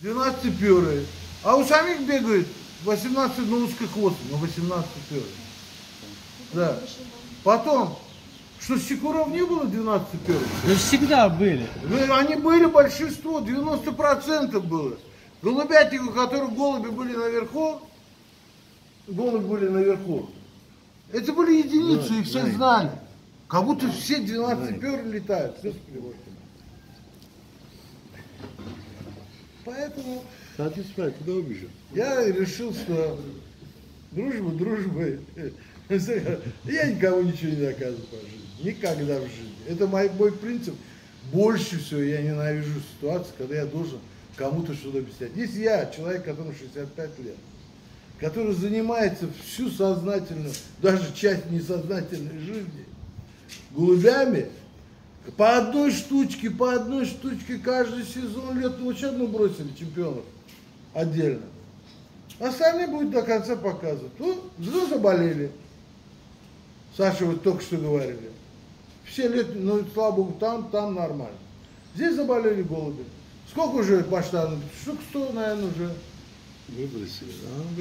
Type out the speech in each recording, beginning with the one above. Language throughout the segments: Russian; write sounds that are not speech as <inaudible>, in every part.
12 перы. А у самих бегают 18 на узкохвостом, на 18 перы. Да. Потом, что Секуров не было 12 перов? Ну всегда были. Ну, Они были большинство, 90% было. Голубятник, у которых голуби были наверху, голуби были наверху. Это были единицы, их все знали. Как будто все 12 пер летают. Все. Поэтому Satisfy, куда убежал? я решил, что дружба дружбой. <laughs> Я никому ничего не доказываю по жизни. Никогда в жизни. Это мой, мой принцип. Больше всего я ненавижу ситуацию, когда я должен кому-то что-то объяснять. Если я, человек, которому 65 лет, который занимается всю сознательную, даже часть несознательной жизни, голубями, по одной штучке, по одной штучке каждый сезон лет, ну вот сейчас мы бросили чемпионов отдельно. Остальные будут до конца показывать. Ну, зато заболели. Саша, вот только что говорили. Все лет, ну, слава богу, там, там нормально. Здесь заболели голуби. Сколько уже баштанов? Штук 100, наверное, уже. Выбросили.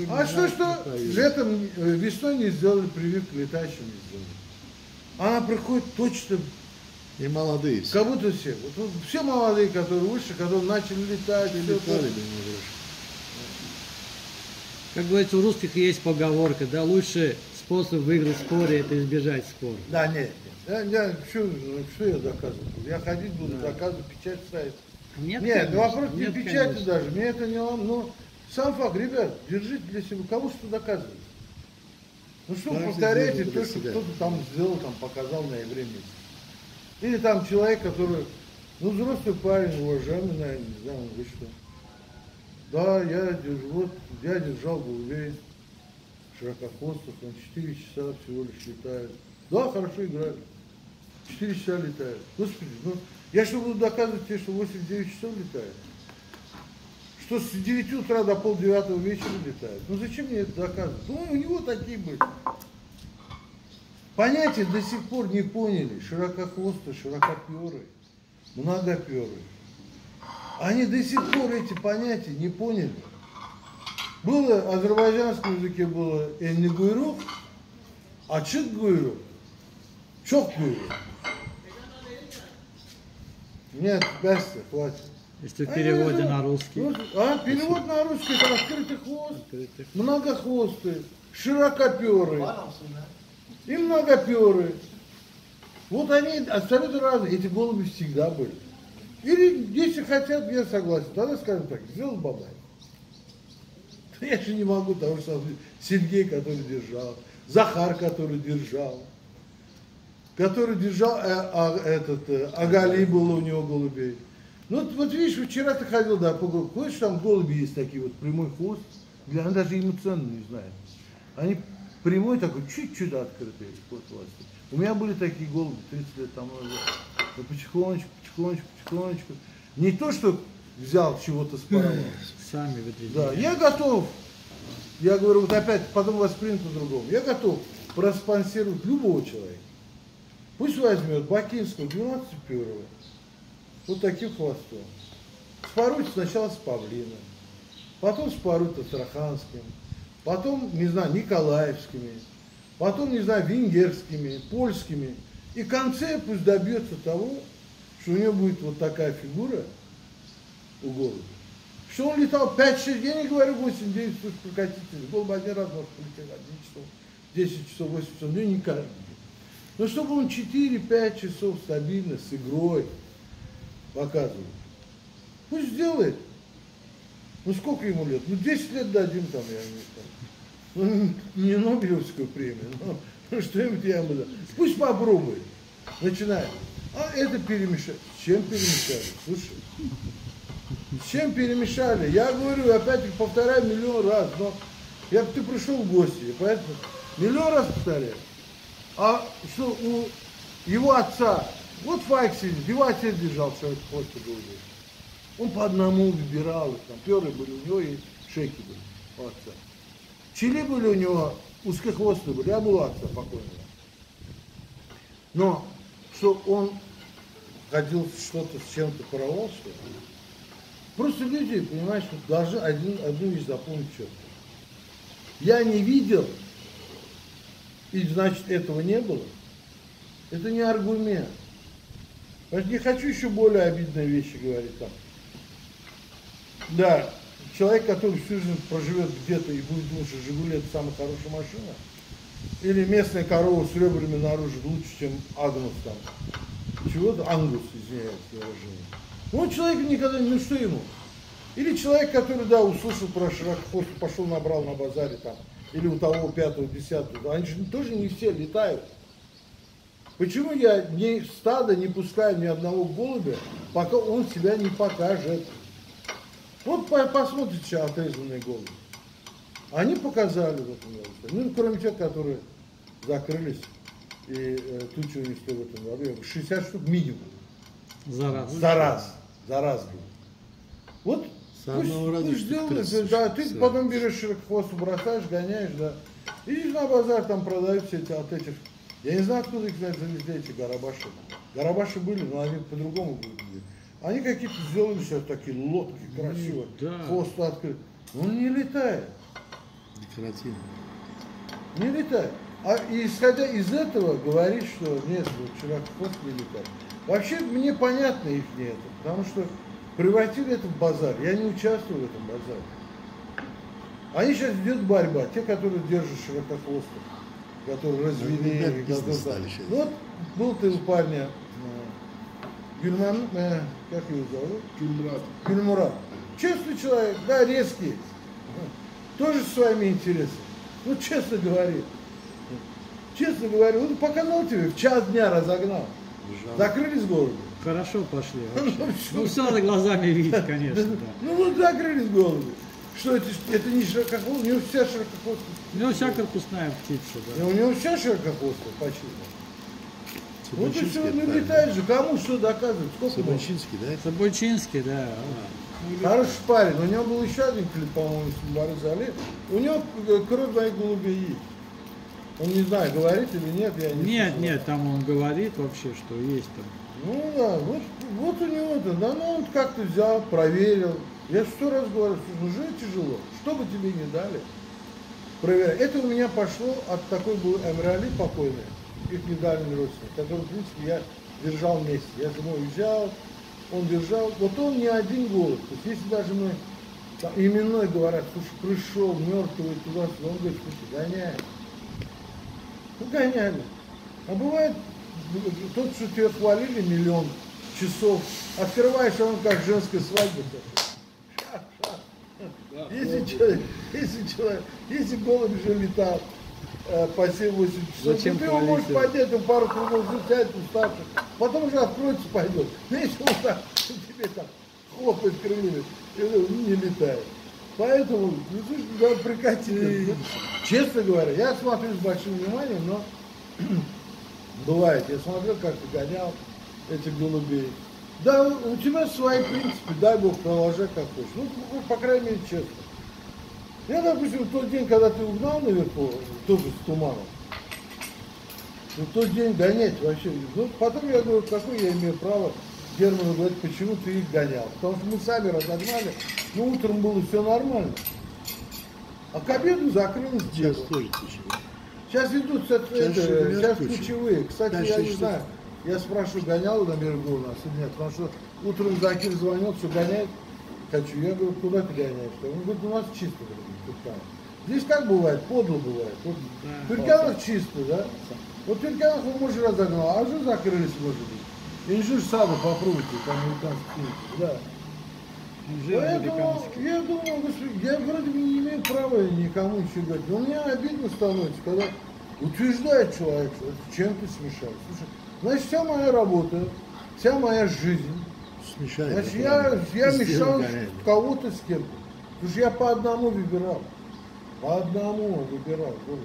А что, что летом, э, весной не сделали прививку, летающим не сделали. Она приходит точно, И молодые все. как будто все. Вот, вот все молодые, которые выше, которые начали летать. всё Летали, да, не Как говорится, у русских есть поговорка, да, лучший способ выиграть в споре это избежать спора. Да, нет, нет. Я, я, что, что я доказываю? Я ходить буду, доказывать, печать ставить. Нет, Нет, конечно, вопрос не нет, печати конечно. даже. Мне это не лом- но сам факт, ребят, держите для себя, кому что доказывать. Ну что повторяете делает то, что кто-то там сделал, там показал на месяце. Или там человек, который, ну взрослый парень, уважаемый, наверное, не знаю, вы что. Да, я держу, вот, я держал голубей широкохвостов, он 4 часа всего лишь летает. Да, хорошо играли. 4 часа летает. Господи, ну, я что буду доказывать тебе, что 8-9 часов летает? Что с 9 утра до полдевятого вечера летает? Ну зачем мне это доказывать? Ну, у него такие были. Понятия до сих пор не поняли. Широкохвостые, широкоперые, многоперые. Они до сих пор эти понятия не поняли. Было, в азербайджанском языке было эннигуйрук, а чикгуйрук, чокгуйрук. Нет, бесте, хватит. Если в переводе на русский. Ну, а, перевод на русский, это раскрытый хвост, Открытый. многохвостый, широкоперый и многоперый. Вот они абсолютно разные. Эти голуби всегда были. Или, если хотят, я согласен. Тогда скажем так, сделал бабай. Я же не могу же самого. Сергей, который держал, Захар, который держал, который держал, э, а, этот, э, Агали было у него голубей. Ну вот, вот видишь, вчера ты ходил, да, по. Знаешь, там голуби есть такие вот, прямой хвост. Для, они даже ему цену не знают. Они прямой такой, чуть-чуть открытый хвост власти. У меня были такие голуби 30 лет тому назад. Я потихонечку, потихонечку, потихонечку. Не то, что взял чего-то спаровал. Сами выделили. Да, я готов. Я говорю, вот опять потом воспринято по-другому. Я готов проспонсировать любого человека. Пусть возьмет Бакинского 12 первого. Вот таким хвостом. Споруйте сначала с Павлином, потом споруйте с Астраханским, потом, не знаю, Николаевскими, потом, не знаю, венгерскими, польскими. И в конце пусть добьется того, что у него будет вот такая фигура у голубя. Что он летал 5-6, я не говорю 8-9 часов прокатителей. Голубь один раз может полететь 1 часов, 10 часов, 8 часов, ну не каждый. Но чтобы он 4-5 часов стабильно с игрой показывал. Пусть сделает. Ну сколько ему лет? Ну 10 лет дадим там, я не знаю. Ну, не Нобелевскую премию, но ну, что-нибудь я ему дам. Пусть попробует. Начинаем. А это перемешать. Чем перемешали? Слушай. Чем перемешали? Я говорю, опять повторяю миллион раз, но я, ты пришел в гости, поэтому миллион раз повторяю. А что у его отца, вот Файк сидит, его держал человек после голубей. Он по одному выбирал их, там перы были у него и шейки были у отца. Чили были у него, узкохвостые были, я был у отца покойного. Но что он ходил что-то с чем-то порвал, что ли? Просто люди, понимаешь, вот должны один, одну вещь запомнить четко. Я не видел, и значит этого не было. Это не аргумент. Я не хочу еще более обидные вещи говорить там. Да, человек, который всю жизнь проживет где-то и будет думать, что Жигули это самая хорошая машина, или местная корова с ребрами наружу лучше, чем Агнус там. Чего-то, Ангус, извиняюсь, выражение. Ну, человек никогда, ну что ему? Или человек, который, да, услышал про широкохвост, пошел, набрал на базаре там, или у того пятого, десятого, они же тоже не все летают. Почему я не стадо не пускаю ни одного голубя, пока он себя не покажет? Вот посмотрите отрезанные голуби. Они показали в этом году. Ну, кроме тех, которые закрылись, и э, тучи унесли в этом году. 60 штук минимум. За раз. За раз. За раз. Говорю. Вот Самого пусть, пусть делают, да, ты Все. потом берешь широкохвосту, бросаешь, гоняешь, да. Идешь на базар, там продают все эти от этих. Я не знаю, откуда их, кстати, завезли эти гарабаши. Гарабаши были, но они по-другому выглядели. Они какие-то сделали сейчас такие лодки красивые, да. хвост открыт. Он не летает, Декоративно. не летает. А исходя из этого говорить, что нет, вот широкохвост не летает. Вообще мне понятно их нет, потому что превратили это в базар. Я не участвую в этом базаре. Они сейчас идет борьба. Те, которые держат широкохвостов, которые развели. стали сейчас. Ну, Вот был ты у парня Гюльман, э, как его зовут? Кюльмрат. Гюльмурат. Честный человек, да, резкий. Тоже со своими интересами. Ну, честно говори. Честно говорю, он показал тебе, в час дня разогнал. Закрылись голуби. Хорошо пошли Ну, всё. Ну, все надо глазами видеть, конечно, да. Ну вот закрылись голуби. Что это, это не широкохвост, у него вся широкохвостая. У него вся корпусная птица, И. У него вся широкохвостая почти. Вот и все, Собачинский, ну летает же, кому что доказывать, сколько? Собачинский, да? Собольчинский, да. Хороший парень, у него был еще один клип, по-моему, с Борис Али. У него э, кровь моих голубей есть. Он не знает, говорит или нет, я не Нет, слышал. нет, там он говорит вообще, что есть там. Ну да, вот, вот у него-то, да, ну он как-то взял, проверил. Я сто раз говорю, что жить тяжело, что бы тебе не дали, проверяй. Это у меня пошло от такой был Эмрали покойный, их недавний родственник, который, в принципе, я держал вместе. Я ним уезжал, он держал. Вот он не один голод. То есть если даже мы там, именной говорят, слушай, пришел мертвый туда-сюда, он говорит, слушай, гоняем. Ну, гоняли. А бывает, тот, что тебя хвалили миллион часов, открываешь, а он как женская свадьба. Если человек, если человек, если голубь уже летал по 7-8 часов, Зачем ну, ты его можешь поднять, он пару кругов сядет, уставший, потом уже откроется, пойдет. Ну, если он так, <laughs> тебе там хлопает крыльями, и не летает. Поэтому, ну, слушай, надо прекратить. это. Честно говоря, я смотрю с большим вниманием, но <clears throat> бывает, я смотрел, как ты гонял этих голубей. Да, у тебя свои принципы, дай Бог, продолжай как хочешь. Ну, ну, по крайней мере, честно. Я, допустим, в тот день, когда ты угнал наверху, тоже с туманом, ну, в тот день гонять вообще. Ну, потом я говорю, какое я имею право Герману говорить, почему ты их гонял. Потому что мы сами разогнали, ну, утром было все нормально. А к обеду закрылось дело. Сейчас идут Сейчас это, сейчас ключевые. Кстати, Пять, я не штук. знаю. Я спрашиваю, гонял на берегу у нас или нет. Потому что утром Закир звонил, что гоняет. Хочу. Я говорю, куда ты гоняешь? Он говорит, у нас чисто. говорит, Тюрканов. Здесь как бывает? Подло бывает. Вот в Тюрканах чисто, да? Вот в Тюрканах он, может, разогнал, а уже закрылись, может быть. И же саду попробуйте, там американский. Да. Поэтому я думаю, господи, я вроде бы не имею права никому ничего говорить. Но мне обидно становится, когда утверждает человек, что чем ты смешаешь. Слушай, значит, вся моя работа, вся моя жизнь, Смешает. значит, я, я мешал кого-то с кем-то. Потому что я по одному выбирал. По одному выбирал. вот.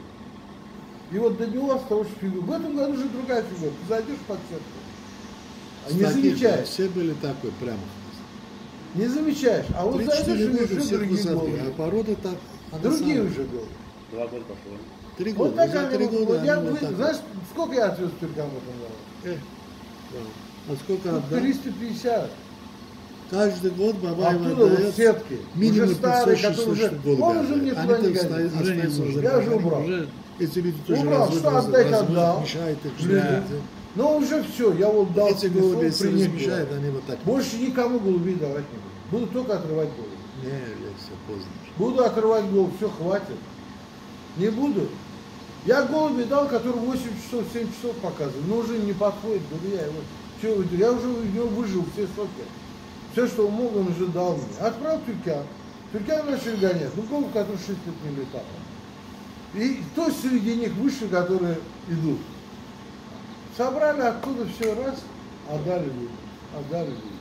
И вот добивался того, что фигура. В этом году уже другая фигура. Ты зайдешь под сетку. А не замечаешь. Все были такой, прямо. Не замечаешь. А вот зайдешь 3-4 и уже другие голуби. а порода так. она Другие самая. уже голуби. Два года прошло. Три Вот года. так За они, три вот года я, они вы- вот так. знаешь, сколько я отвез в Тюркан в этом году? Э, да. А сколько отдал? 350. Каждый год Бабаева Оттуда вот дает сетки. минимум уже старые, 500 которые уже... 600 голубя. Он уже мне туда не годится. Уже не Я Забайкале. убрал. Уже Эти люди тоже Убрал, разводят, что отдать отдал. мешают их жрать. Но уже все, я вот дал Эти голуби, если размешают, они вот так. Больше никому голубей давать не буду. Буду только отрывать голову. Не, Олег, все поздно. Буду отрывать голову, все, хватит. Не буду. Я голуби дал, который 8 часов, 7 часов показывал. Но уже не подходит, говорю, я его. Чё вы, я уже у него выжил все соки. Все, что он мог, он уже дал мне. Отправил тюркян. Тюркян начали гонять. Ну, голубь, который 6 лет не летал. И кто среди них выше, которые идут? Собрали оттуда все раз, отдали людям. Отдали людям.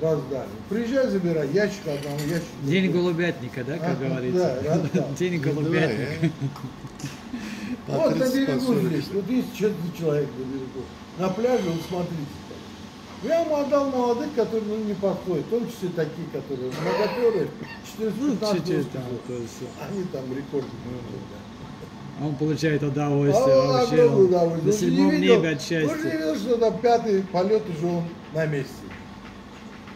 Раздали. Приезжай, забирай. Ящик одному, ящик. день голубятника, да, как Ага, говорится? да, раздал. <laughs> День Ну, давай, голубятника. <laughs> а. Вот на 30, по берегу 40. здесь, есть что-то человек на берегу. На пляже, вот смотрите. Я ему отдал молодых, которые ну, не подходят, в том числе такие, которые многоперые, 14 Ну, 15 чуть-чуть там, Они там рекорды. Он получает удовольствие А, вообще. огромное он удовольствие. На Он же не седьмом видел- небе от Он же не счастья. видел, что там пятый полет уже он на месте.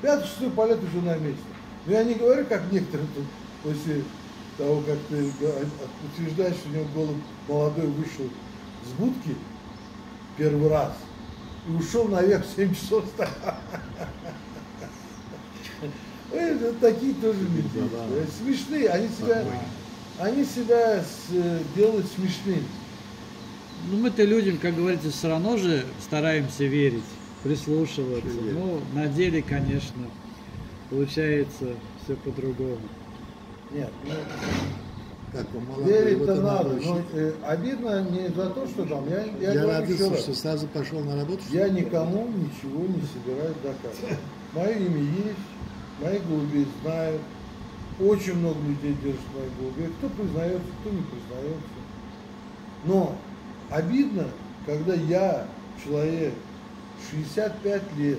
Пятый, шестой полет уже на месте. Но я не говорю, как некоторые тут после того, как ты утверждаешь, что у него голубь молодой вышел с будки первый раз и ушел наверх в 7 часов <laughs> вот такие тоже люди. Забавно. Смешные, они себя, они себя с- делают смешными. Ну, мы-то людям, как говорится, все равно же стараемся верить, прислушиваться. Ну, на деле, конечно, получается все по-другому. Нет, ну, Как молодой, верить-то надо. Но э, обидно не за то, что там. Я, я, Я, говорю раз, что сразу пошел на работу. я никому ничего не собираюсь доказывать. Мое имя есть, мои голубей знают. Очень много людей держит моих голубей. Кто признается, кто не признается. Но обидно, когда я, человек, 65 лет,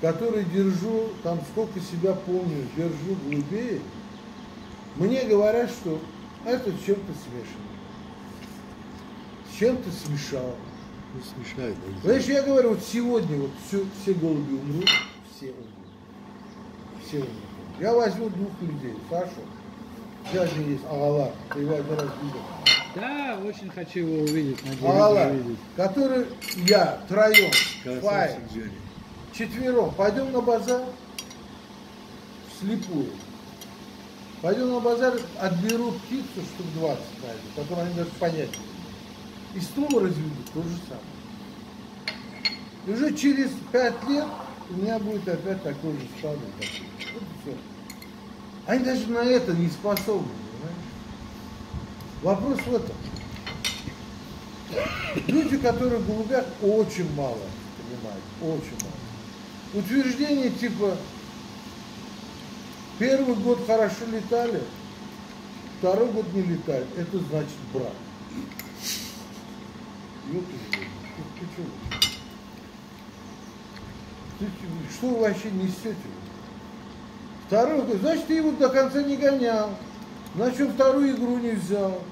который держу, там сколько себя помню, держу голубей, мне говорят, что это с чем-то смешано. С чем-то смешал. Ну, смешает. да, Знаешь, я говорю, вот сегодня вот все, все голуби умрут, все умрут. Все умрут. Я возьму двух людей, Сашу, дядя есть, Агала, ты его один раз видел. Да, очень хочу его увидеть, надеюсь, Агала, увидеть. который я, троем, фай, Красавчик Женя. четвером, пойдем на базар вслепую. Пойдем на базар, отберу птицу штук 20 найду, потом они даже понять. И снова разведут то же самое. И уже через 5 лет у меня будет опять такой же такой. Вот. Они даже на это не способны? Вопрос в этом. Люди, которые голубят, очень мало понимают, очень мало. Утверждение типа первый год хорошо летали, второй год не летали, это значит брак. Ты, что вы вообще несете? Второй год, значит, ты его до конца не гонял. Значит, он вторую игру не взял.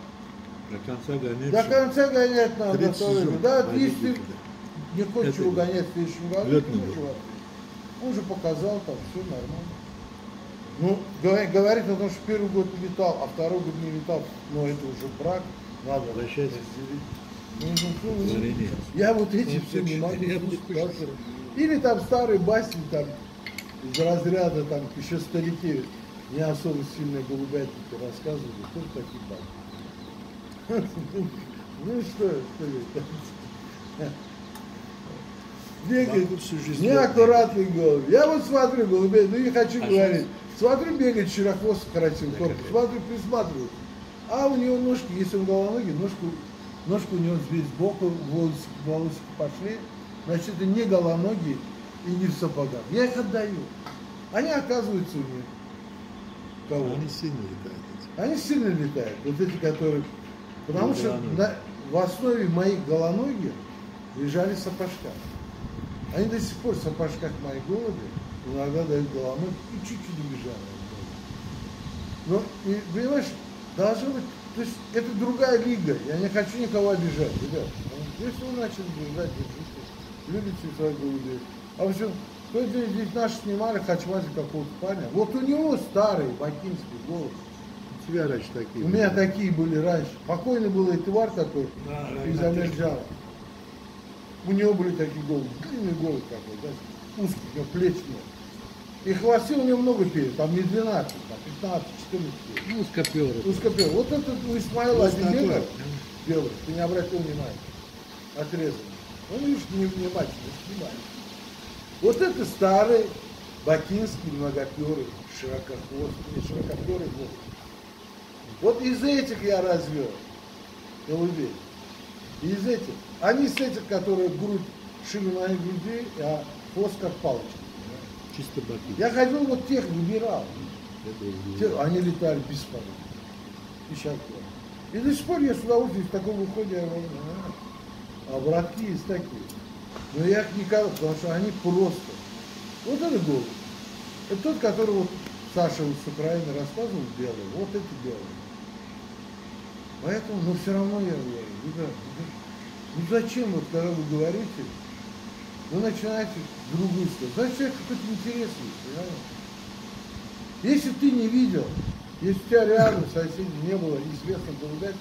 До конца гонять. До конца гонять надо. Сезон. Да, если не хочешь его гонять в следующем году, Он же показал там, все нормально. Ну, говорит, о том, что первый год летал, а второй год не летал, но это уже брак, надо разделить. Ну, ну, ну, ну. Я вот эти все не могу. Или там старые басни, там, из разряда, там, еще старики, не особо сильные голубятники рассказывали, тоже такие басни. <laughs> Ну что, что? Бегает, неаккуратный голубь. Я вот смотрю голубей, ну не хочу А говорить. Смотрю, бегает широхвост красивый корпус, смотрю, присматриваю. А у него ножки, если он головоногий, ножку, ножку у него здесь сбоку, волосы, волосы пошли. Значит, это не головоногие и не в сапогах. Я их отдаю. Они оказываются у них. Кого? Они сильно летают. Они сильно летают, вот эти, которые... Потому Ну, что на- в основе моих голоногих лежали сапожка. Они до сих пор в сапожках мои голуби иногда дают голоноги и чуть-чуть убежали. Но, и, понимаешь, должно быть... То есть это другая лига. Я не хочу никого обижать, ребят. Если вы начали бежать, держитесь, любите своих голубей. А в общем, Кто здесь, здесь наши снимали хачмази какого-то парня. Вот у него старый бакинский голос. У тебя раньше такие У меня были. такие были раньше. Покойный был Этивар такой Да, из да, Амирджана. У него были такие головы, длинный голос такой, да, узкий, у него плеч нет. И хвосты у него много перьев, там не 12, там 15, 14 перьев. Ну, скоперы. Узкоперый. Вот этот у Исмаила один такой. белый, ты не обратил внимания, отрезанный. Он, видишь, не внимательно снимает. Вот это старый бакинский многоперый, широкохвостый, широкоперый голос. Вот из этих я развел голубей. Из этих. Они с этих, которые грудь шире моей груди, а хвост как палочка. Чисто баки. Я ходил вот тех выбирал. Это уже- Те- Они летали бесполезно. И сейчас И до сих пор я с удовольствием в таком я возьму, а. а братки есть такие. Но я их никогда, потому что они просто. Вот это голубь. Это тот, который вот Саша вот с Украины рассказывал, белый, вот эти белые. Поэтому, но все равно я говорю, ребят, ну зачем вот, когда вы говорите, вы начинаете другую сторону. Значит, человек какой-то интересный, понимаешь? Если ты не видел, если у тебя рядом соседей не было известных голубятников,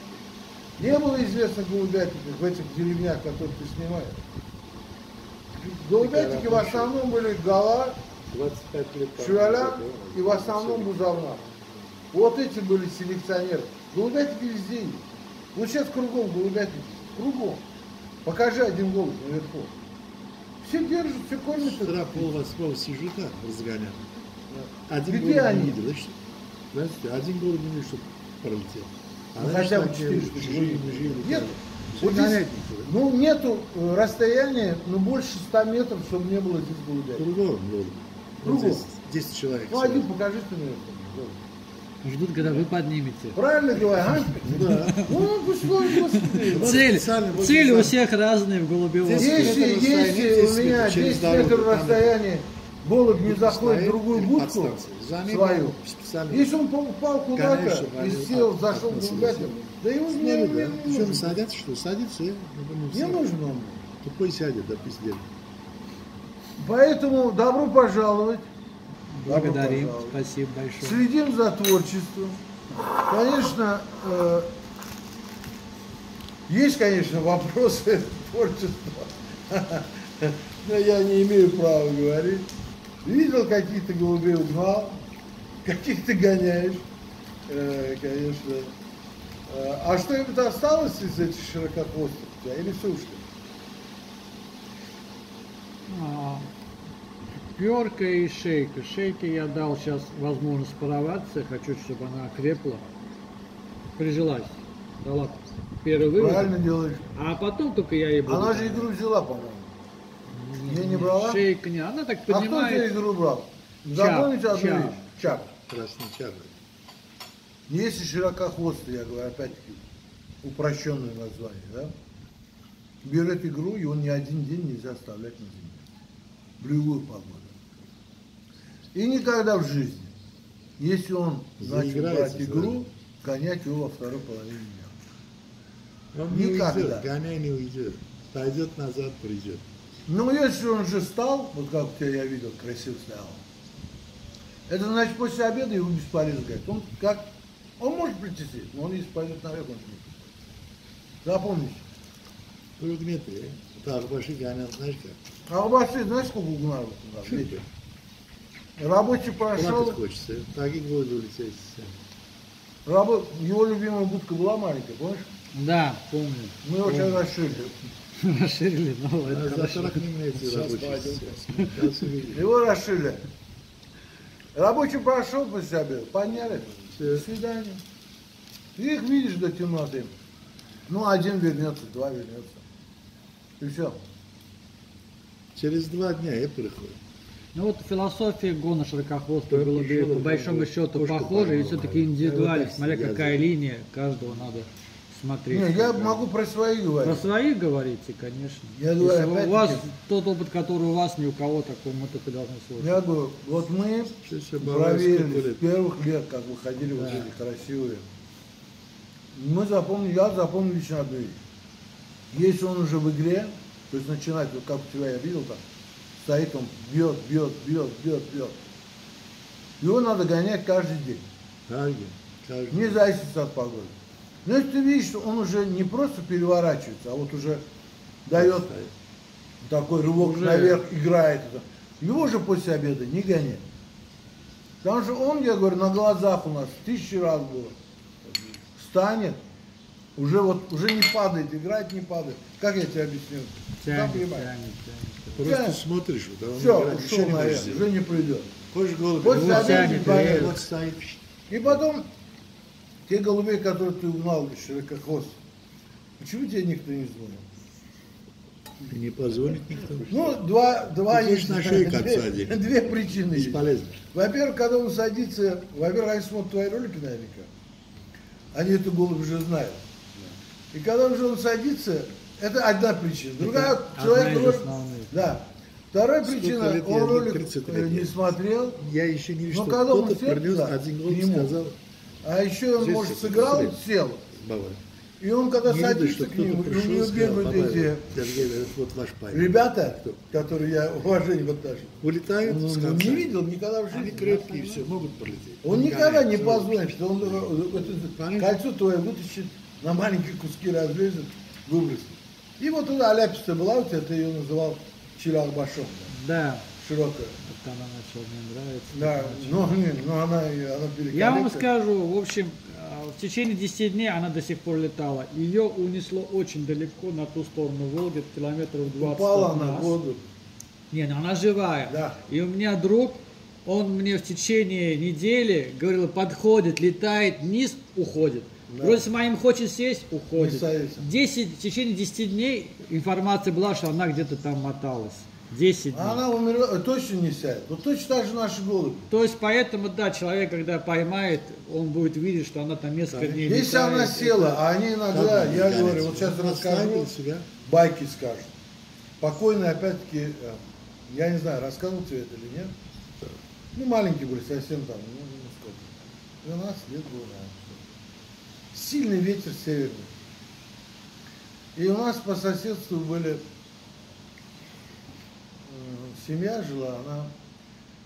не было известных голубятников в этих деревнях, которые ты снимаешь. Голубятники в основном были Гала, 25 лет. Шуаля и в основном Бузовна. Вот эти были селекционеры. Голубятники везде есть. Вот сейчас кругом голубятники. Кругом. Покажи один голубь наверху. Все держат, все кормят. С утра пол восьмого сижу так, разгонял. Один Где голубь они? не видел, что? Знаете, один голубь не видел, что пролетел. А Ну, хотя бы четыре штуки. Нет. Вот здесь, ну, нету э, расстояния, ну, больше 100 метров, чтобы не было здесь голубятника. Кругом. Вот Кругом. здесь 10 человек. Ну, один покажи ты наверху. Ждут, когда вы поднимете. Правильно говорю, а? Да. Ну, господи. Вот Цель, цель у всех разные в голубеводстве. Здесь- Если, если расстояние, у 10 меня метров через 10 дорогу, метров там расстояния, голубь не заходит в другую будку свою. специально. Если он упал куда-то и сел, зашел в голубятник, да его не, Смотри, не, да? не Что, не нужно. садятся, что? Садится, Не нужно он. Тупой сядет, да пиздец. Поэтому добро пожаловать. Благодарим. Спасибо большое. Следим за творчеством. Конечно, э, есть, конечно, вопросы <laughs> творчества, <laughs> но я не имею права говорить. Видел, каких ты голубей угнал, <laughs> каких ты гоняешь, Э, конечно. Э, а что-нибудь осталось из этих широкохвостых или все ушли? А, Перка и шейка. Шейке я дал сейчас возможность пароваться. Хочу, чтобы она окрепла. Прижилась. Дала первый вывод. Правильно делаешь. А потом только я ей буду. Она же игру взяла, по-моему. Я не брала? Шейка не. Она так А кто тебе поднимает. игру брал? Запомните одну Чап. вещь. Чап. Красный чарли. Если широкохвостый, я говорю, опять-таки, упрощенное название, да? Берет игру, и он ни один день нельзя оставлять на земле. В любую погоду. И никогда в жизни, если он начал брать игру, гонять его во второй половине дня. Он не Никогда. уйдет, гоняй не уйдет. Пойдет назад, придет. Но если он же стал, вот как тебя я видел, красиво стоял, это значит после обеда его бесполезно говорить. Он как, он может прийти но он если пойдет наверх, он не придет. Запомните. Прыгнет, так большие гонят, знаешь как? А вас знаешь, сколько угнал? видите? Рабочий прошел, Плакать хочется. Так и будет улететь. рабо- его любимая будка была маленькая, помнишь? Да, помню. Мы его сейчас расширили. <laughs> Расширили, ну А это хорошо. Его расширили. Рабочий прошел после обеда, подняли. Всё. До свидания. Ты их видишь до темноты. Ну, один вернется, два вернется. И все. Через два дня я приходит. Ну вот философия гона широкохвостых Только голубей по большому счету похожа, и все-таки так Смотря какая линия, каждого надо смотреть. Не, я могу про свои Про говорить. своих говорите, конечно. Я говорю, у вас тот опыт, который у вас, ни у кого такого мы только должны слушать. Я говорю, вот мы проверили с первых лет, как выходили вот эти красивые. Мы запомнили, я запомнил лично одну вещь. Если он уже в игре, то есть начинать, вот как у тебя я видел там, стоит, он бьет, бьет, бьет, бьет, бьет. Его надо гонять каждый день, Каждый. Каждый. вне зависимости от погоды. Но если ты видишь, что он уже не просто переворачивается, а вот уже дает такой рывок Уже- наверх, играет. Его же после обеда не гонять. Потому что он, я говорю, на глазах у нас тысячи раз было. Встанет, уже вот уже не падает, играть не падает. Как я тебе объясню? Сам Тянет, понимаешь. тянет, тянет. Просто Я- смотришь, вот, а он Все, играет, ушел наверх, сделать. уже не придет. Хочешь? После вот обеда тянет, тянет. вот стоит. И потом, те голубей, которые ты угнал, широкохвост, почему тебе никто не звонил? Не позвонит никто. Ну, два, два Ты хочешь на шейку <laughs> две, две причины есть. Бесполезно. Во-первых, когда он садится, во-первых, они смотрят твои ролики наверняка. Они эту голубь уже знают. И когда уже он садится, это одна причина. Другая, одна человек основных. Да. Вторая Сколько причина, лет он ролик 30 э, лет не смотрел, Я еще не вижу, Ну, что когда он сел принес туда, один гол и нему. сказал, а еще он, может, это сыграл, смотри. сел. Бабай. И он, когда Не садится что к нему, и у пришел него и сказал, бегают «Бабай, эти Сергей, это вот ваш парень. ребята, Кто? которые я уважение подтажу. Улетают Он с не видел никогда в жизни. Они крепкие, все, могут пролететь. Он никогда не позвонит, что он э, это Понятно. кольцо твое вытащит, на маленькие куски разрежет, выбросит. И вот туда аляписта была у тебя, ты ее называл Чиралбашом, да, Да, широкая. вот она начала мне нравится. Да, но, не, но она, она. Я вам скажу, в общем, а, в течение 10 дней она до сих пор летала. Ее унесло очень далеко на ту сторону Волги, километров 20 Упала от на нас. воду. Не, ну она живая. Да. И у меня друг, он мне в течение недели говорил, подходит, летает, вниз, уходит. Да. Вроде с моим хочет сесть, уходит. Не садится. 10, в течение 10 дней информация была, что она где-то там моталась. 10 дней. А она умерла, э, точно не сядет. Вот точно так же наши голуби. То есть поэтому, да, человек, когда поймает, он будет видеть, что она там несколько Да. дней Если летает. она села, а они иногда, Как я говорю, тянутся? вот сейчас расскажу, себя. байки скажут. Покойный, опять-таки, э, я не знаю, рассказывал тебе это или нет. Ну, маленькие были, совсем там, ну, ну, сколько, 12 лет было, наверное. Сильный ветер северный. И у нас по соседству были, э, семья жила, она,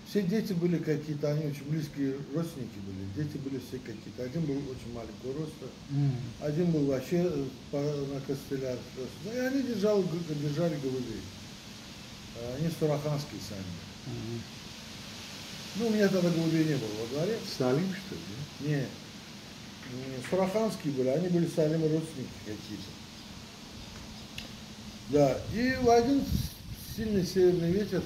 все дети были какие-то, они очень близкие родственники были, дети были все какие-то. Один был очень маленького роста, М. один был вообще э, по, на костылях. Ну, и они держали, держали голубей. А Они сураханские сами. Ага. Ну, у меня тогда голубей не было во дворе. Салим, что ли? Не. Сураханские были, они были Салимы родственники какие-то. Да, и в один сильный северный ветер,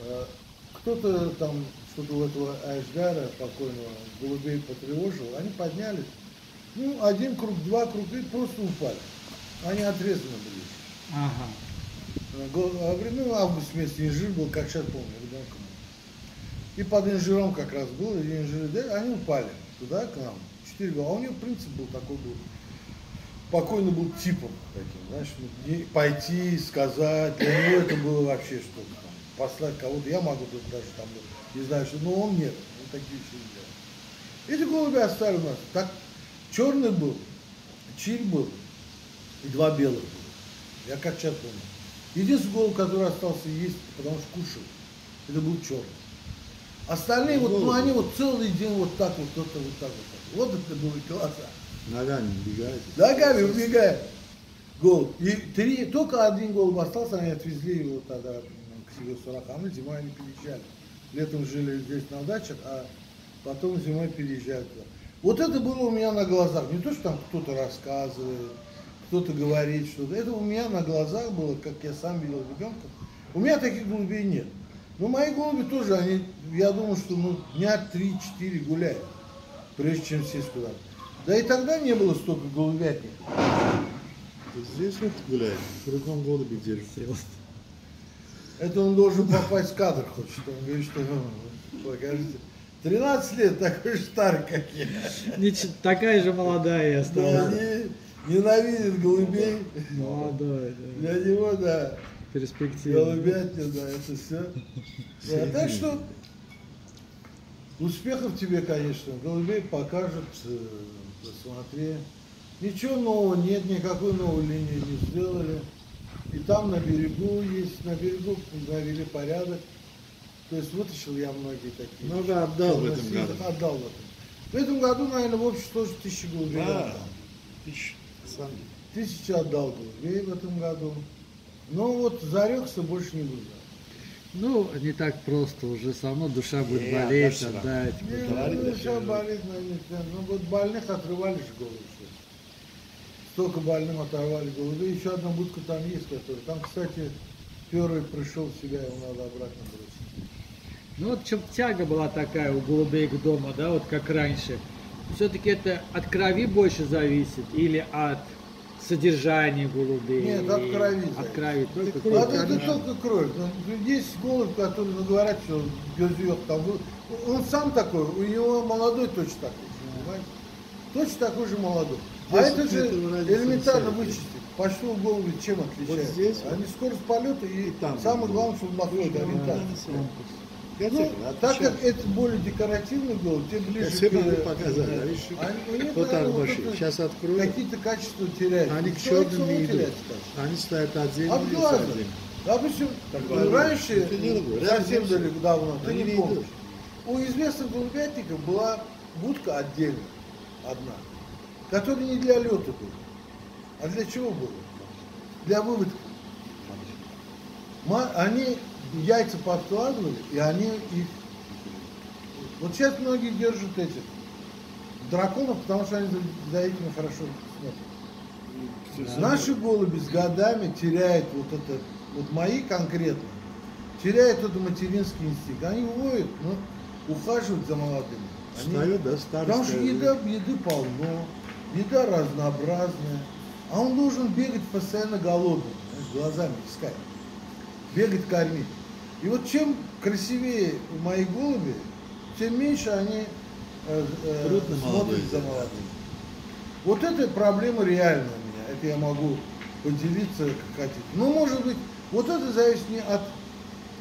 э, кто-то там, что-то у этого Айшгара покойного голубей потревожил, они поднялись, ну, один круг, два круга и просто упали. Они отрезаны были. Ага. Э, а, говорю, ну, август месяц инжир был, как сейчас помню, ребенком. И под инжиром как раз был, и инжиры, да, они упали туда, к нам, четыре года. А у него принцип был такой был, покойный был типом таким, знаешь, ну, не- пойти, сказать, для него это было вообще что-то там, послать кого-то, я могу тут даже там, не знаю, что, но он нет, он такие вещи не делал. Эти голуби оставили у нас, так, черный был, чиль был, и два белых было. Я как сейчас помню. Единственный голубь, который остался есть, потому что кушал, это был черный. Остальные, вот, ну, они вот целый день вот так вот, кто-то вот так вот. Вот это были класса. Ногами убегает. Ногами убегает. Голубь. И три, только один голубь остался, они отвезли его тогда к себе в Сурахану, зимой они переезжали. Летом жили здесь на дачах, а потом зимой переезжали туда. Вот это было у меня на глазах. Не то, что там кто-то рассказывает, кто-то говорит что-то. Это у меня на глазах было, как я сам видел ребенка. У меня таких голубей нет. Но мои голуби тоже, они, я думаю, что ну, дня 3-4 гуляют, прежде чем сесть куда-то. Да и тогда не было столько голубятников. Здесь вот гуляет, кругом голуби держит. Это он должен попасть в кадр хочет. Он говорит, что ну, покажите. 13 лет, такой же старый, как я. Нич- такая же молодая я Да, стала. они ненавидят голубей. Молодой, да. Для него, да, Перспектива. голубятня, да, это все. так что успехов тебе, конечно. Голубей покажут, э, посмотри. Ничего нового нет, никакой новой линии не сделали. И там на берегу есть, на берегу навели порядок. То есть вытащил я многие такие. Много отдал в этом году. Отдал в этом. В этом году, наверное, в общем тоже тысячи голубей Да. отдал. Тысяч, сам. Тысячи отдал голубей в этом году. Но вот зарекся, больше не буду. Ну, не так просто, уже равно душа будет Не, болеть, отдать. Не, ну, сейчас что- болит, наверное, ну вот больных отрывали же головы. все. Столько больным оторвали головы. Еще одна будка там есть, которая. Там, кстати, первый пришел в себя, его надо обратно бросить. Ну вот чем тяга была такая у голубей к дому, да, вот как раньше. Все-таки это от крови больше зависит или от содержания голубей? Нет, от крови От крови, только кровь, А это, это только кровь. Есть голубь, который, ну, говорят, что гюзёк там. Он сам такой, у него молодой точно такой же, понимаете? Точно такой же молодой. А 10 это же элементарно вычистить. Почтовые голуби чем отличаются? здесь вот. Они скорость полета и, И там самое главное, чтобы находят Да, ориентацию. Я Ну, тебе так как это более декоративный голубь, тем ближе все к... э, показать, э, а они- у них, вот так это Сейчас открою. Какие-то качества теряют. Они к человек черным не идут. Они стоят отдельно. От или глаза. Допустим, говорю, раньше, совсем все. далеко давно, ты Они не помнишь. У известных голубятников была будка отдельно, одна, которая не для лета была. А для чего была? Для выводка. Ма- Они яйца подкладывали, и они их... Вот сейчас многие держат этих драконов, потому что они этими хорошо смотрят. Наши голуби с годами теряют вот это, вот мои конкретно, теряют этот материнский инстинкт. Они воют, но ухаживают за молодыми. Они- Встает, да, старый Потому что еда, еды полно, еда разнообразная, а он должен бегать постоянно голодным, знаешь, глазами искать, бегать кормить. И вот чем красивее мои голуби, тем меньше они э, э, смотрят за молодыми. Вот эта проблема реальная у меня, это я могу поделиться как хотите. Но может быть, вот это зависит не от,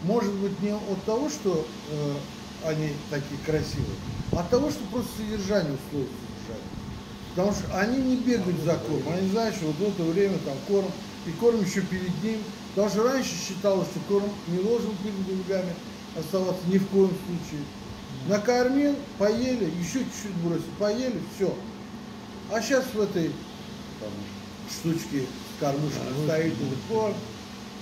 может быть не от того, что э, они такие красивые, а от того, что просто содержание условий содержания. Потому что они не бегают за кормом, они знают, что вот в это время там корм, и корм еще перед ним. Что раньше считалось, что корм не должен перед голубями оставаться ни в коем случае. Накормил, поели, еще чуть-чуть бросил, поели, все. А сейчас в этой там, штучке с кормушкой А, стоит этот корм.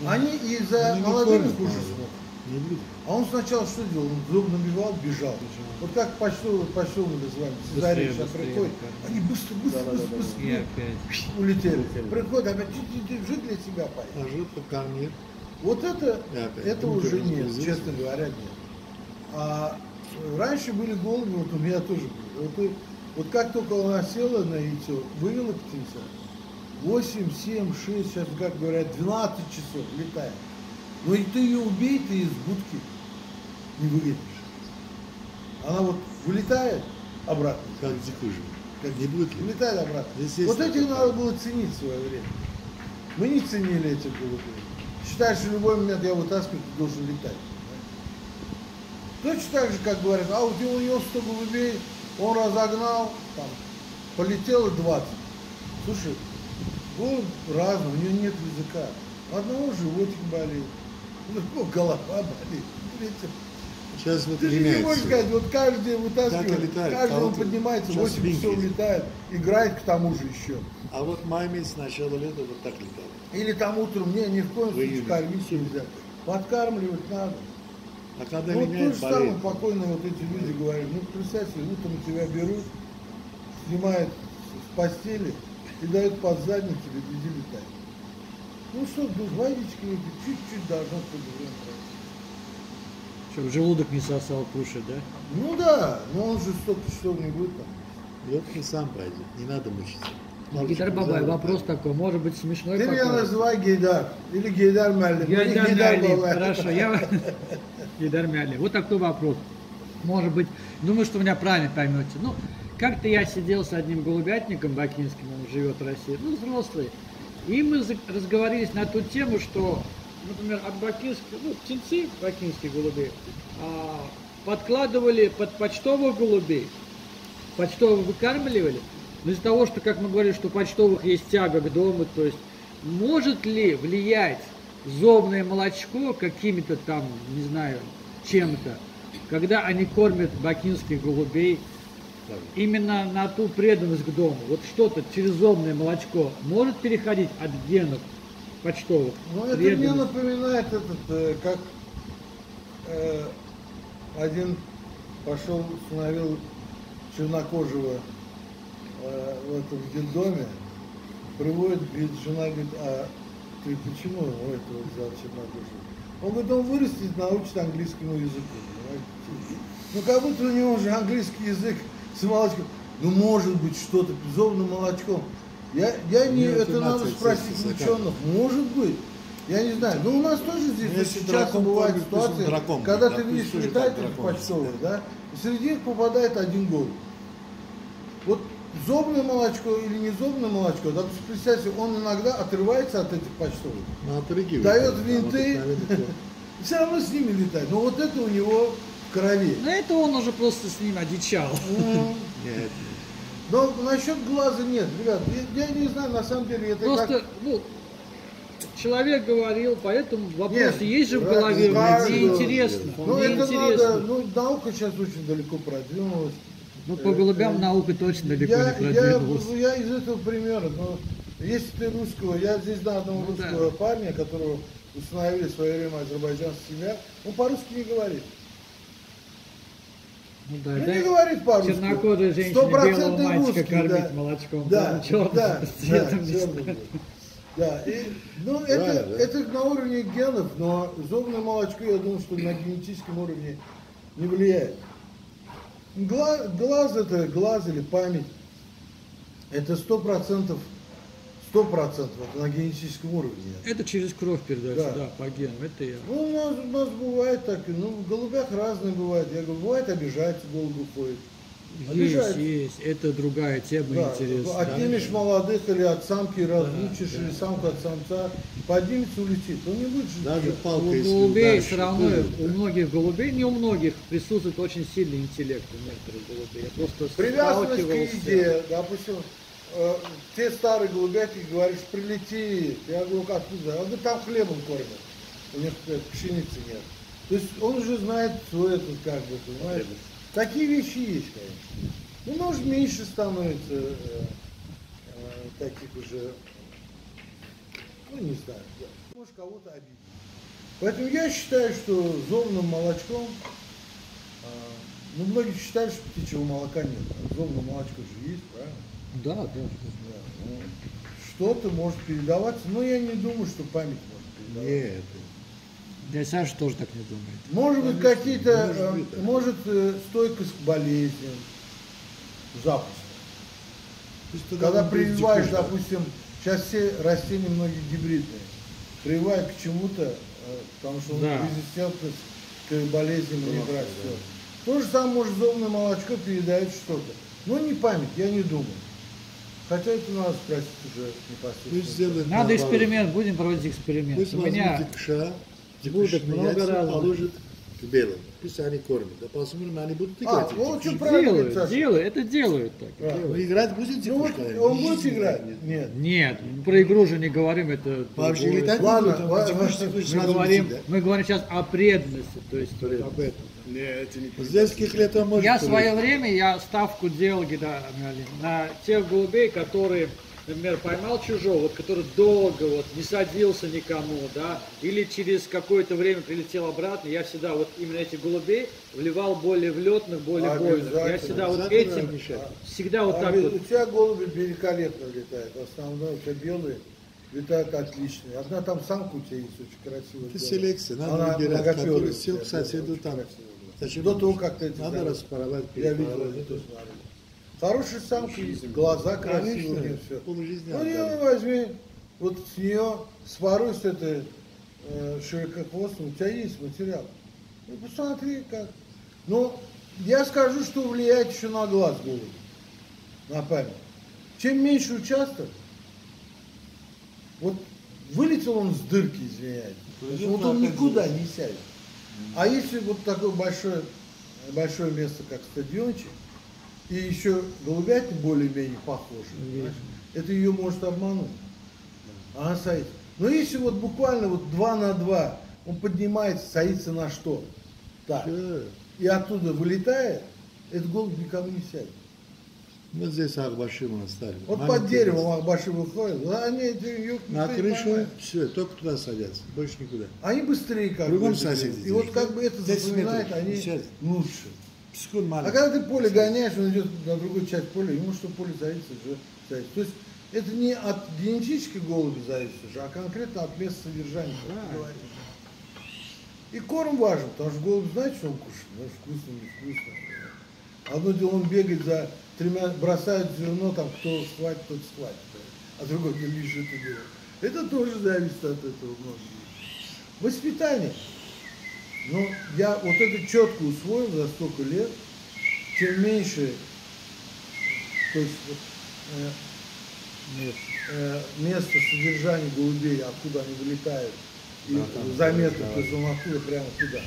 Они и за молодых. смотрят. А он сначала что делал? Он зуб набивал, бежал. Вот как почтовый, почтовый называем, Цезарий сейчас приходит, да. они быстро, быстро, быстро, И быстро опять. улетели. Приходят, опять держи для себя парень. Ложит, покормил. Вот это, опять. это Ну, уже нет, рассказывай. честно говоря, нет. А раньше были голуби, вот у меня тоже были. Вот, и- вот как только она села на яйцо, вывела птица, 8, 7, 6, сейчас, как говорят, 12 часов летает. Но и ты ее убей, ты из будки не вылетишь. Она вот вылетает обратно. Как дикужа. Как Не будет ли? Улетает обратно. Вот этих надо было ценить в свое время. Мы не ценили этих голубей. Считаешь, что в любой момент я вытаскиваю, ты должен летать. Точно так же, как говорят, а вот у него 100 голубей, он разогнал, там, полетело 20. Слушай, голубь разный, у него нет языка. У одного животик болит, у другого голова болит. Третьего Сейчас вот ты же не можешь сказать, вот каждый вытаскивает, каждый он Кого-то поднимается, сейчас 8 часов летает, играет к тому же еще. А вот май месяц, начало лета, вот так летал. Или там утром, не, ни в коем случае кормить нельзя. Подкармливать надо. А когда Ну, то меняет, же самое болеет. покойно вот эти люди говорят, ну представь себе, утром тебя берут, снимают с постели и дают под задник тебе, иди летай. Ну что, ну, водички выпить, чуть-чуть должно подвигать. Чтобы желудок не сосал кушать, да? Ну да, но он же столько часов не будет там. Он сам пойдет, не надо мучиться. Гидар Бабай, вопрос такой, может быть смешной Ты меня называй Гейдар. Или Гейдар Мальдин. Гейдар Мялин, Бабай. хорошо, я... <laughs> Гейдар Мялин. Вот такой вопрос. Может быть, думаю, что меня правильно поймете. Ну, как-то я сидел с одним голубятником бакинским, он живет в России, ну, взрослый. И мы разговорились на ту тему, что, например, от бакинских, ну, птенцы бакинских голубей а, подкладывали под почтовых голубей, почтовых выкармливали, но из-за того, что, как мы говорили, что у почтовых есть тяга к дому, то есть может ли влиять зобное молочко какими-то там, не знаю, чем-то, когда они кормят бакинских голубей, именно на ту преданность к дому. Вот что-то через зобное молочко может переходить от генов почтовых? Ну, это мне напоминает этот, э, как э, один пошел, установил чернокожего э, в этом детдоме, приводит, говорит, жена говорит, а ты почему у этого взял чернокожего? Он говорит, он вырастет, научит английскому языку. понимаете? Ну, как будто у него уже английский язык с молочком. Ну, может быть, что-то безумным молочком. Я, я не, Нет, это надо 12 спросить ученых. Может быть. Я не знаю. Ну, у нас тоже здесь Ну, если очень часто дракон бывает ситуация, дракон когда будет, ты да, видишь, почтовые, будет. да, и среди них попадает один голубь. Вот зобное молочко или не зобное молочко, допустим, представьте, он иногда отрывается от этих почтовых, Ну, отрыгивает. Дает винты. <laughs> все равно с ними летает. Но вот это у него в крови. Ну, это он уже просто с ним одичал. Нет. Но насчет глаза нет, ребят, я, я не знаю, на самом деле это Просто, как... ну, человек говорил, поэтому вопросы Нет, есть же в да, голове, да, мне да. интересно. Ну мне это интересно. надо, ну наука сейчас очень далеко продвинулась. Ну, по голубям наука точно далеко я, не я, продвинулась. ну, я из этого примера, но если ты русского, я здесь знаю одного Ну да. русского парня, которого установили в свое время азербайджанская семья, он по-русски не говорит. Ну, да, Ну, да. не говорит по-русски. Чернокожая женщина белого мальчика русский, кормить да. молочком. Да, <laughs> да, цветом да. Да, и, ну, это, да. это на уровне генов, но зубное молочко, я думаю, что на генетическом уровне не влияет. Глаз, глаз это, глаз или память, это сто процентов, сто процентов это на генетическом уровне. Это через кровь передается, Да. да, по генам. Это я. Ну, у нас, у нас бывает так, ну, в голубях разные бывают. Я говорю, бывает обижается, голубь уходит. Есть, Обижается. есть. Это другая тема Да, интересная. отнимешь молодых или от самки разлучишь, или самку от самца, поднимется, улетит. Он не будет жить. Даже У палкой если голубей все равно, будет, у многих голубей, не у многих, присутствует очень сильный интеллект у некоторых голубей. Я просто Привязанность к еде, допустим, э, те старые голубятки говоришь, прилети. Я говорю, как откуда? Он говорит, там хлебом кормят. У них э, пшеницы нет. То есть он уже знает свой этот, как бы, понимаешь? Такие вещи есть, конечно. Ну, может, меньше становится э, э, таких уже, ну, не знаю, да. может, кого-то обидеть. Поэтому я считаю, что зомным молочком, а, ну, многие считают, что птичьего молока нет, а зомное молочко же есть, правильно? Да, да. Да, ну, что-то может передаваться, но я не думаю, что память может передаваться. Нет. Я Саша тоже так не думает. Может быть, какие-то, может э, быть, да. может, э, стойкость к болезням, запуск. Когда прививаешь, да. допустим, сейчас все растения многие гибридные, прививают к чему-то, э, потому что он Да. резистентность к болезням Плохо, растет. То же самое, может, зомное молочко передает что-то. Но не память, я не думаю. Хотя это надо спросить уже Пусть непосредственно. сделает Надо наоборот. эксперимент, будем проводить эксперимент. Пусть У меня кша, будут много разных. положит к белым. Пусть они кормят. А посмотрим, они будут А, играть. ну, что правильно, делают, Саша. делают, это делают так. Правильно. Ну, играть будет Ну вот текучка, он будет играть? нет. Нет. Нет, про игру же не говорим, это Вообще летать Ладно, мы говорим, мы говорим сейчас о преданности, то есть да? Об этом. Нет, не С детских лет он может Я в свое время я ставку делал Гида Амиалин, на тех голубей, которые, например, поймал чужого, вот, который долго вот, не садился никому, да, или через какое-то время прилетел обратно, я всегда вот именно этих голубей вливал более влетных, более больных. Я всегда вот этим, всегда вот А так вот. У тебя голуби великолепно летают. В основном тебя белые летают отлично. Одна там самка у тебя есть очень красивая. Это селекция, надо Она выбирать, у сел к соседу там. красивая Зачем До того, как ты это Надо сделал. распаровать, Я видел. Хорошая самка есть, глаза красивые, все. Ну, ее возьми, вот с нее споруй с этой э, широкохвостом, у тебя есть материал. Ну, посмотри как. Ну, я скажу, что влияет еще на глаз голубя, на память. Чем меньше участок, вот вылетел он с дырки, извиняюсь, Придется вот он никуда не сядет. А если вот такое большое, большое место, как стадиончик, и еще голубятня более-менее похожа, понимаешь, это ее может обмануть. Ага, садится. Но если вот буквально вот 2 на 2, он поднимается, садится на что? Так. И оттуда вылетает, этот голубь никому не сядет. Мы здесь Акбаши мы оставили. Вот Маленький под деревом лес. Ахбаши выходят, а они эти юг На не крышу, все, только туда садятся, больше никуда. Они быстрее как бы. это соседи. И вот как бы это 10 запоминает, они Сядет. лучше. Секунд А когда ты поле гоняешь, он идет на другую часть поля, ему что поле зависит уже зависит. То есть это не от генетически голуби зависит уже, а конкретно от места содержания. как говоришь. И корм важен, потому что голубь знает, что он кушает, ну, вкусно, невкусно. Одно дело он бегает за тремя, бросает зерно, там кто схватит, тот схватит. А другой не лежит и делает. Это тоже зависит от этого многие. Воспитание. Но я вот это четко усвоил за столько лет, чем меньше, то есть вот, э, Нет. э, место содержания голубей, откуда они вылетают, и Да, там, заметно, да, он оттуда прямо туда,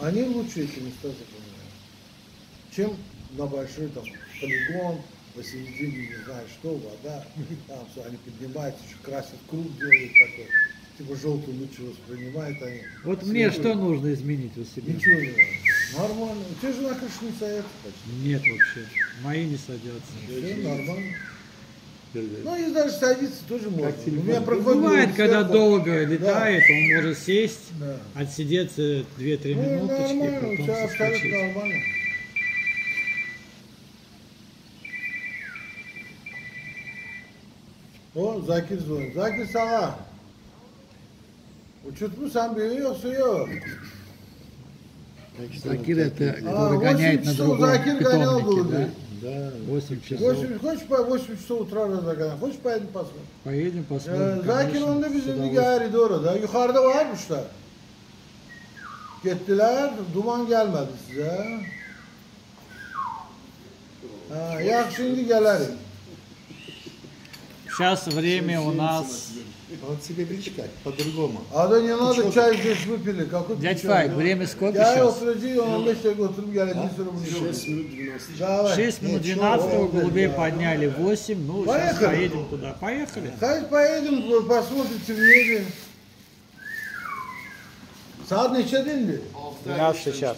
они лучше эти места запоминают, чем на большой там полигон, посередине не знаю что, вода, там все, они поднимаются, еще красят круг делают такой, типа желтый лучше воспринимают они. Вот мне Сверху что нужно изменить у себя? Ничего не надо. Нормально. У тебя же на крыше не садятся почти. Нет вообще. Мои не садятся. Все нормально. Ну, и даже садиться тоже можно. Бывает, когда сверху. долго летает, он может сесть, Да. отсидеться 2-3 Ну, минуточки, нормально, у потом тебя абсолютно соскочить. нормально. O Zakir звонит. Zakir sana. Uçurtmuş sen büyüğü yok suyu yok. Так что Закир вот это, такие. А, который гоняет 8 на часов другом Закир гонял питомнике, голубей. да? Да. 8 часов. 8, хочешь по 8 часов утра разогнать? Хочешь поедем посмотрим? Поедем, Ee, посмотрим. Zakir конечно, onda с bizim удовольствием. nigari doğru da. Yukarıda varmışlar. Gittiler, duman gelmedi size. Ha, yak şimdi gelirim. Сейчас время у нас... Он себе причкать по-другому. А да не надо чай здесь выпили. Какой Дядь Файк, время сколько Я сейчас? oturacağım 15 dakika oturup geleceğim sonra bunu içeceğim. Давай. 6 минут Нет, 12 чего, голубей да. подняли 8, ну сейчас Поехали. поедем туда. Поехали. Hadi поедем, посмотрите в небе. Saat neçe dindi? 12 час.